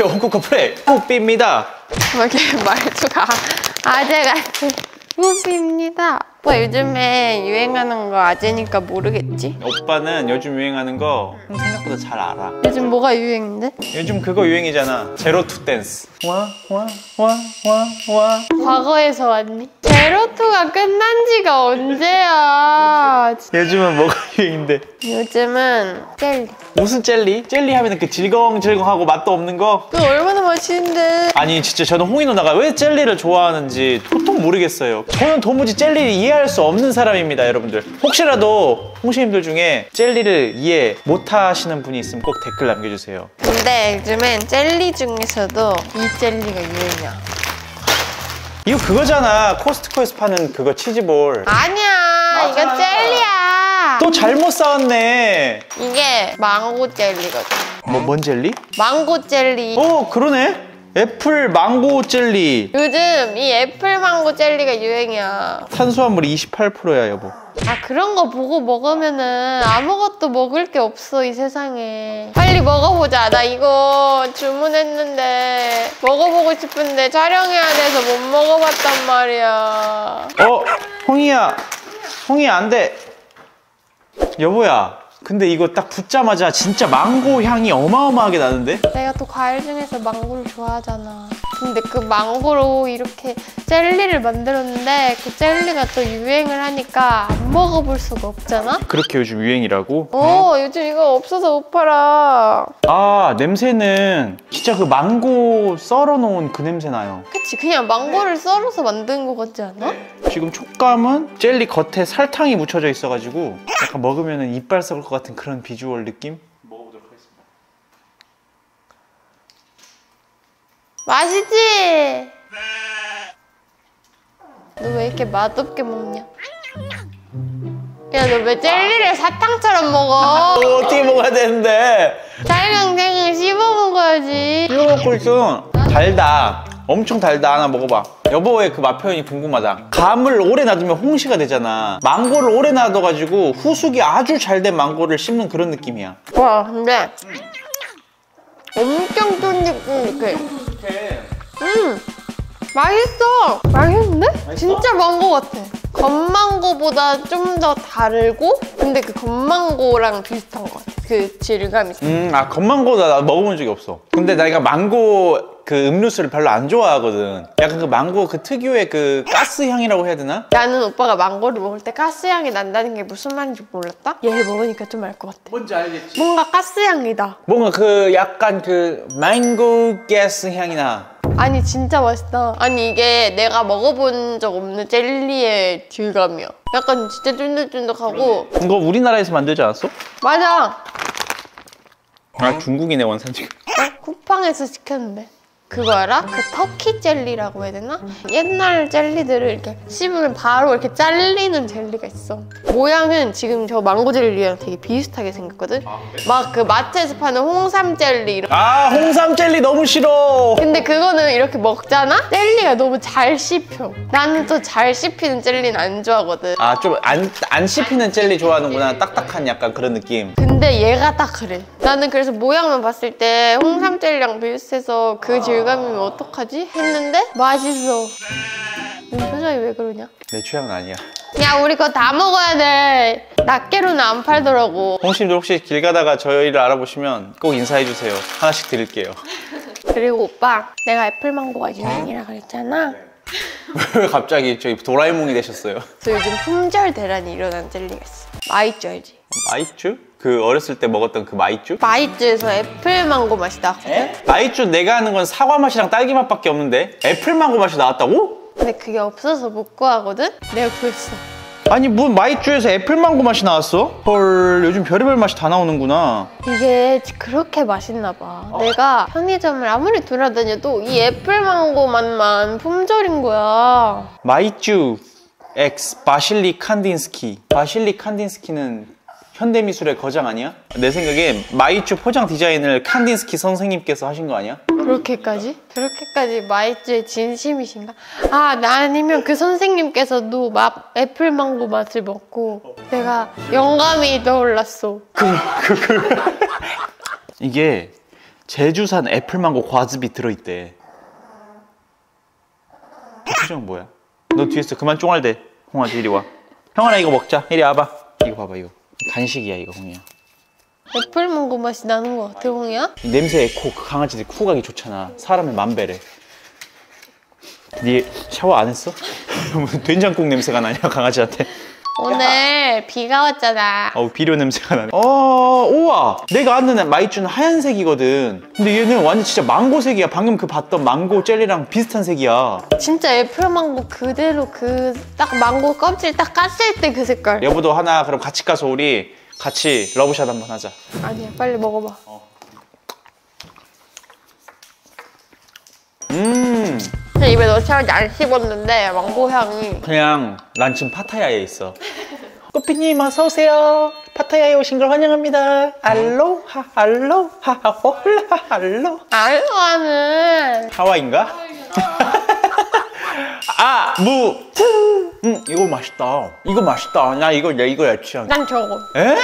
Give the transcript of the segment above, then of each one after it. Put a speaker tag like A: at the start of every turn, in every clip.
A: 안녕하세요 홍코커 프레 호삐입니다
B: 뭐 이렇게 말투가 아재 같은 우비입니다. 오빠 요즘에 유행하는 거 아재니까 모르겠지?
A: 오빠는 요즘 유행하는 거 생각보다 잘 알아
B: 요즘 뭐가 유행인데?
A: 요즘 그거 유행이잖아 Zero Two 댄스 와 와 와 와와
B: 과거에서 왔니? Zero Two가 끝난 지가 언제야?
A: 요즘은 뭐가 유행인데
B: 요즘은 젤리.
A: 무슨 젤리? 젤리 하면 그 질겅질겅하고 맛도 없는 거?
B: 그거 얼마나 맛있는데?
A: 아니 진짜 저는 홍이 누나가 왜 젤리를 좋아하는지 도통 모르겠어요 저는 도무지 젤리를 이해할 수 없는 사람입니다 여러분들 혹시라도 홍시님들 중에 젤리를 이해 못하시는 분이 있으면 꼭 댓글 남겨주세요
B: 근데 요즘엔 젤리 중에서도 이 젤리가 유행이야.
A: 이거 그거잖아 코스트코에서 파는 그거 치즈볼
B: 아니야, 이거 젤리야.
A: 또 잘못 사왔네
B: 이게 망고 젤리거든.
A: 뭐, 뭔 젤리?
B: 망고 젤리.
A: 어 그러네 애플 망고 젤리
B: 요즘 이 애플 망고 젤리가 유행이야.
A: 탄수화물이 28%야 여보
B: 아 그런 거 보고 먹으면은 아무것도 먹을 게 없어 이 세상에. 빨리 먹어보자. 나 이거 주문했는데 먹어보고 싶은데 촬영해야 돼서 못 먹어봤단 말이야.
A: 어 홍이야 홍이야 안돼 여보야 근데 이거 딱 붓자마자 진짜 망고 향이 어마어마하게 나는데?
B: 내가 또 과일 중에서 망고를 좋아하잖아. 근데 그 망고로 이렇게 젤리를 만들었는데 그 젤리가 또 유행을 하니까 안 먹어볼 수가 없잖아?
A: 그렇게 요즘 유행이라고?
B: 어, 요즘 이거 없어서 못 팔아.
A: 아 냄새는 진짜 그 망고 썰어 놓은 그 냄새 나요
B: 그치, 그냥 망고를 썰어서 만든 거 같지 않아?
A: 지금 촉감은 젤리 겉에 설탕이 묻혀져 있어가지고 약간 먹으면 이빨 썩을 것 같은 그런 비주얼 느낌? 먹어보도록 하겠습니다
B: 맛있지? 너 왜 이렇게 맛없게 먹냐? 야, 너 왜 젤리를 사탕처럼 먹어?
A: 이거 어떻게 먹어야 되는데
B: 찰강생을 씹어 먹어야지.
A: 이거 먹고 있어 달다 엄청 달다 하나 먹어봐 여보의 그 맛 표현이 궁금하다 감을 오래 놔두면 홍시가 되잖아 망고를 오래 놔둬가지고 후숙이 아주 잘 된 망고를 씹는 그런 느낌이야
B: 와, 근데 엄청 쫀득쫀득해. 음, 맛있어. 맛있는데? 진짜 망고 같아. 건망고보다 좀 더 다르고, 근데 그 건망고랑 비슷한 것 같아. 그 질감이.
A: 음아 건망고다 나 먹어본 적이 없어 근데 내가 망고 그 음료수를 별로 안 좋아하거든 약간 그 망고 그 특유의 그 가스 향이라고 해야 되나?
B: 나는 오빠가 망고를 먹을 때 가스향이 난다는 게 무슨 말인지 몰랐다? 얘를 먹으니까 좀 알 것 같아.
A: 뭔지 알겠지
B: 뭔가 가스향이다.
A: 뭔가 그 약간 그 망고 가스 향이 나
B: 아니 진짜 맛있다. 아니 이게 내가 먹어본 적 없는 젤리의 질감이야. 약간 진짜 쫀득쫀득하고
A: 이거 우리나라에서 만들지 않았어?
B: 맞아.
A: 아 중국이네 원산지가
B: 어? 쿠팡에서 시켰는데. 그거 알아? 그 터키 젤리라고 해야 되나? 옛날 젤리들을 이렇게 씹으면 바로 이렇게 잘리는 젤리가 있어. 모양은 지금 저 망고 젤리랑 되게 비슷하게 생겼거든? 막 그 마트에서 파는 홍삼 젤리 이런
A: 아 홍삼 젤리 너무 싫어
B: 근데 그거는 이렇게 먹잖아? 젤리가 너무 잘 씹혀. 나는 또 잘 씹히는 젤리는 안 좋아하거든.
A: 아 좀 안안 씹히는 젤리 좋아하는구나 딱딱한 약간 그런 느낌
B: 근데 얘가 딱 그래. 나는 그래서 모양만 봤을 때 홍삼 젤리랑 비슷해서 그 질감이면 어떡하지? 했는데 맛있어. 이 표정이 왜 그러냐?
A: 내 취향은 아니야
B: 야 우리 그거 다 먹어야 돼. 낱개로는 안 팔더라고.
A: 홍씨님들 혹시 길 가다가 저희를 알아보시면 꼭 인사해 주세요 하나씩 드릴게요
B: 그리고 오빠 내가 애플망고가 유행이라 그랬잖아.
A: 왜 갑자기 저희 도라에몽이 되셨어요?
B: 그래서 요즘 품절 대란이 일어난 젤리가 있어. 마이쮸 알지?
A: 마이쮸? 그 어렸을 때 먹었던 그 마이쮸?
B: 마이쮸에서 애플망고 맛이 나거든?
A: 마이쮸 내가 아는 건 사과 맛이랑 딸기 맛밖에 없는데 애플망고 맛이 나왔다고?
B: 근데 그게 없어서 못 구하거든? 내가 구했어.
A: 아니 뭔 마이쮸에서 애플망고 맛이 나왔어? 헐 요즘 별의별 맛이 다 나오는구나
B: 이게 그렇게 맛있나 봐. 내가 편의점을 아무리 돌아다녀도 이 애플망고 맛만 품절인 거야.
A: 마이쮸 X 바실리 칸딘스키 바실리 칸딘스키는 현대미술의 거장 아니야? 내 생각에 마이쮸 포장 디자인을 칸딘스키 선생님께서 하신 거 아니야?
B: 그렇게까지? 그렇게까지 마이쮸의 진심이신가? 아, 나 아니면 그 선생님께서도 막 애플망고 맛을 먹고 내가 영감이 떠올랐어.
A: 이게 제주산 애플망고 과즙이 들어있대. 그 표정 뭐야? 너 뒤에서 그만 쫑알대. 홍아 이리 와. 형아나 이거 먹자. 이리 와봐. 이거 봐봐 이거. 간식이야 이거 홍이야.
B: 애플 망고 맛이 나는 것 같아, 홍이야?
A: 이 냄새에 코, 그 강아지들 후각이 좋잖아. 사람의 만배래. 니 샤워 안 했어? 뭐 된장국 냄새가 나냐 강아지한테?
B: 오늘 비가 왔잖아.
A: 어우 비료 냄새가 나네. 어, 우와. 내가 아는 마이쮸는 하얀색이거든. 근데 얘는 완전 진짜 망고색이야. 방금 그 봤던 망고 젤리랑 비슷한 색이야.
B: 진짜 애플망고 그대로 그 딱 망고 껍질 딱 깠을 때 그 색깔.
A: 여보도 하나 그럼 같이 가서 우리 같이 러브샷 한번 하자.
B: 아니야, 빨리 먹어봐.
A: 음,
B: 그냥 입에 넣자마자 안 씹었는데 망고 향이
A: 그냥 난 지금 파타야에 있어. 꽃피님 어서 오세요. 파타야에 오신 걸 환영합니다. Aloha Aloha Hola 알로.
B: 알로하는
A: 하와인가? 아, 무. 음, 이거 맛있다. 이거 맛있다. 나 이거 내 이거 내 취향.
B: 난 저거.
A: 에?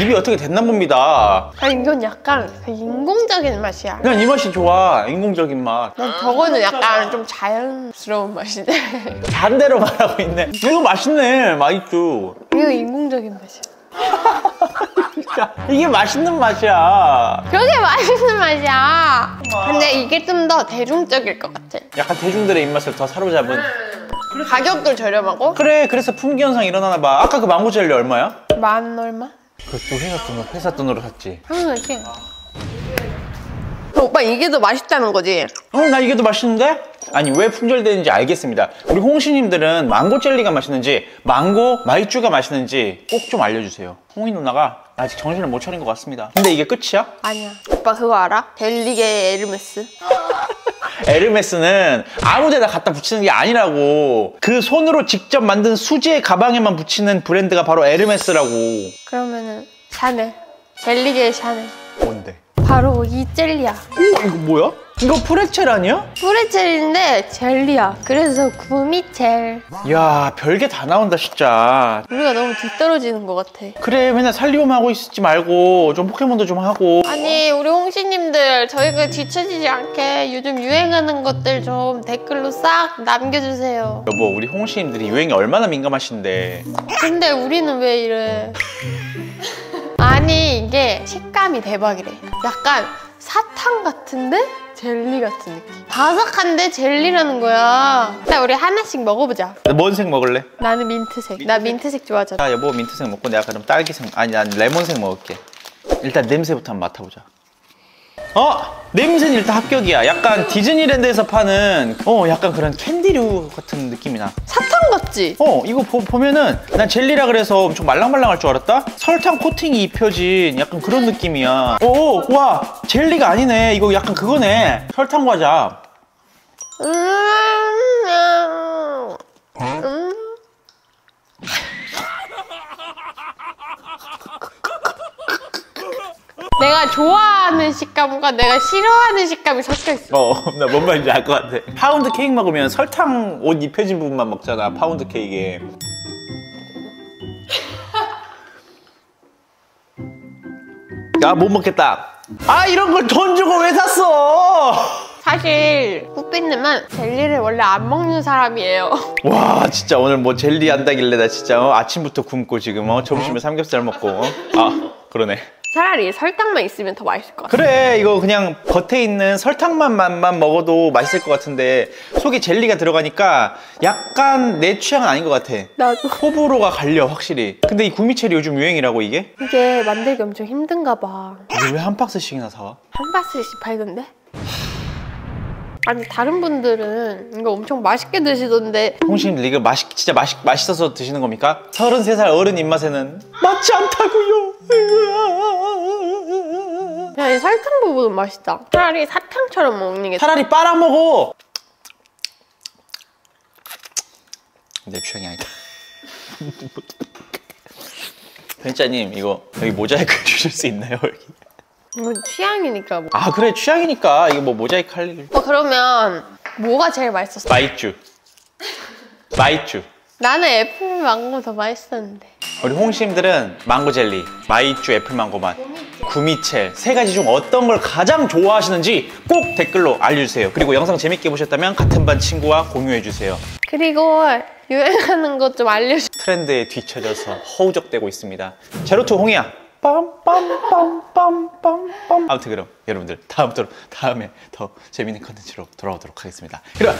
A: 입이 어떻게 됐나 봅니다.
B: 아니 이건 약간 그 인공적인 맛이야.
A: 난 이 맛이 좋아. 인공적인 맛.
B: 난 저거는 약간 좀 자연스러운 맛인데
A: 반대로 말하고 있네. 이거 맛있네. 맛있죠.
B: 이거 인공적인 맛이야.
A: 이게 맛있는 맛이야.
B: 그게 맛있는 맛이야. 근데 이게 좀 더 대중적일 것 같아.
A: 약간 대중들의 입맛을 더 사로잡은.
B: 가격도 저렴하고
A: 그래, 그래서 품귀 현상 일어나나 봐. 아까 그 망고 젤리 얼마야?
B: 만 얼마?
A: 그것도 회사 돈으로 회사 돈으로 샀지.
B: 한원씩. 오빠 이게 더 맛있다는 거지?
A: 어, 나 이게 더 맛있는데? 아니, 왜 품절되는지 알겠습니다. 우리 홍시님들은 망고 젤리가 맛있는지, 망고 마이쮸가 맛있는지 꼭 좀 알려주세요. 홍희 누나가 아직 정신을 못 차린 것 같습니다. 근데 이게 끝이야?
B: 아니야. 오빠 그거 알아? 델리게 에르메스.
A: 에르메스는 아무 데나 갖다 붙이는 게 아니라고. 그 손으로 직접 만든 수제 가방에만 붙이는 브랜드가 바로 에르메스라고.
B: 그러면은 샤넬. 델리게 샤넬.
A: 뭔데?
B: 바로 이 젤리야.
A: 오, 이거 뭐야? 이거 프레첼 아니야?
B: 프레첼인데 젤리야. 그래서 구미첼.
A: 이야, 별게 다 나온다, 진짜.
B: 우리가 너무 뒤떨어지는 것 같아.
A: 그래, 맨날 살리오만 하고 있지 말고, 좀 포켓몬도 좀 하고.
B: 아니 우리 홍시님들 저희가 뒤처지지 않게 요즘 유행하는 것들 좀 댓글로 싹 남겨주세요.
A: 여보, 우리 홍시님들이 유행에 얼마나 민감하신데.
B: 근데 우리는 왜 이래? 아니 이게 식감이 대박이래. 약간 사탕 같은데 젤리 같은 느낌. 바삭한데 젤리라는 거야. 일단 우리 하나씩 먹어보자.
A: 뭔 색 먹을래?
B: 나는 민트색. 나 민트색 좋아하잖아.
A: 자, 여보, 민트색 먹고 내가 그럼 딸기색, 아니, 난 레몬색 먹을게. 일단 냄새부터 한번 맡아보자. 어! 냄새는 일단 합격이야. 약간 디즈니랜드에서 파는, 어, 약간 그런 캔디류 같은 느낌이 나.
B: 사탕 같지?
A: 어, 이거 보, 보면은 난 젤리라 그래서 엄청 말랑말랑할 줄 알았다? 설탕 코팅이 입혀진 약간 그런 느낌이야. 오, 와, 젤리가 아니네. 이거 약간 그거네. 설탕 과자.
B: 음, 음. 음. 내가 좋아하는 식감과 내가 싫어하는 식감이 섞여 있어.
A: 어, 나 뭔 말인지 알 것 같아. 파운드 케이크 먹으면 설탕 옷 입혀진 부분만 먹잖아, 파운드 케이크에. 야, 못 먹겠다. 아, 이런 걸 돈 주고 왜 샀어?
B: 사실 꾸삐님은 젤리를 원래 안 먹는 사람이에요.
A: 와, 진짜 오늘 뭐 젤리 한다길래 나 진짜 어, 아침부터 굶고 지금 어, 점심에 삼겹살 먹고. 어? 아, 그러네.
B: 차라리 설탕만 있으면 더 맛있을 것 같아.
A: 그래, 이거 그냥 겉에 있는 설탕만 맛만 먹어도 맛있을 것 같은데 속에 젤리가 들어가니까 약간 내 취향은 아닌 것 같아.
B: 나도.
A: 호불호가 갈려 확실히 근데 이 구미첼이 요즘 유행이라고 이게?
B: 이게 만들기 엄청 힘든가 봐.
A: 이거 왜한 박스씩이나 사와?
B: 한 박스씩 팔던데? 아니 다른 분들은 이거 엄청 맛있게 드시던데
A: 홍신님 이거 맛있, 진짜 맛있, 맛있어서 드시는 겁니까? 33살 어른 입맛에는 맞지 않다고요
B: 그냥 이 설탕 부분은 맛있다. 차라리 사탕처럼 먹는 게
A: 차라리 빨아먹어 내 취향이 아니다 편집자님 이거 여기 모자이크 해주실 수 있나요 여기?
B: 이건 취향이니까 뭐.
A: 아 그래 취향이니까 이거 뭐 모자이크 할 일.
B: 어 그러면 뭐가 제일 맛있었어?
A: 마이쮸 마이쮸
B: 나는 애플 망고 더 맛있었는데.
A: 우리 홍시님들은 망고 젤리, 마이쮸 애플 망고 맛, 구미첼 세 가지 중 어떤 걸 가장 좋아하시는지 꼭 댓글로 알려주세요. 그리고 영상 재밌게 보셨다면 같은 반 친구와 공유해주세요.
B: 그리고 유행하는 것 좀 알려줘.
A: 트렌드에 뒤처져서 허우적대고 있습니다. 제로투 홍이야. 빰빰빰빰빰빰. 아무튼 그럼 여러분들 다음부터 다음에 더 재밌는 컨텐츠로 돌아오도록 하겠습니다. 그럼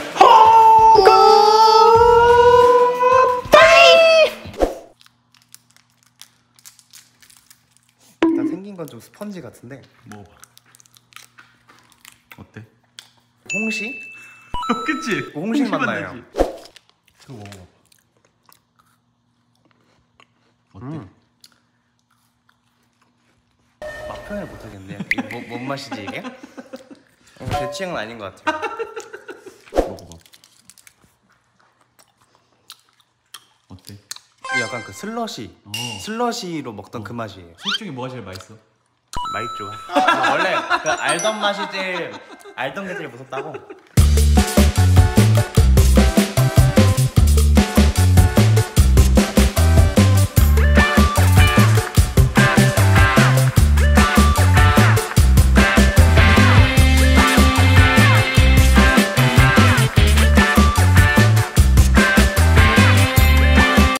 C: 일단 생긴 건 좀 스펀지 같은데
A: 먹어봐. 어때?
C: 홍시?
A: 그치?
C: 홍시 맛 나요.
A: 그거 먹어봐. 어때?
C: 음. 맛 표현을 못 하겠네요. 이게 뭐, 뭔 맛이지 이게? 어, 제 취향은 아닌 것 같아요.
A: 먹어봐. 어때?
C: 이 약간 그 슬러시,
A: 어.
C: 슬러시로 먹던 그 맛이에요.
A: 술 중에 뭐가 제일 맛있어?
C: 맛있죠. 원래 그 알던 맛이 제일 알던 게 제일 무섭다고.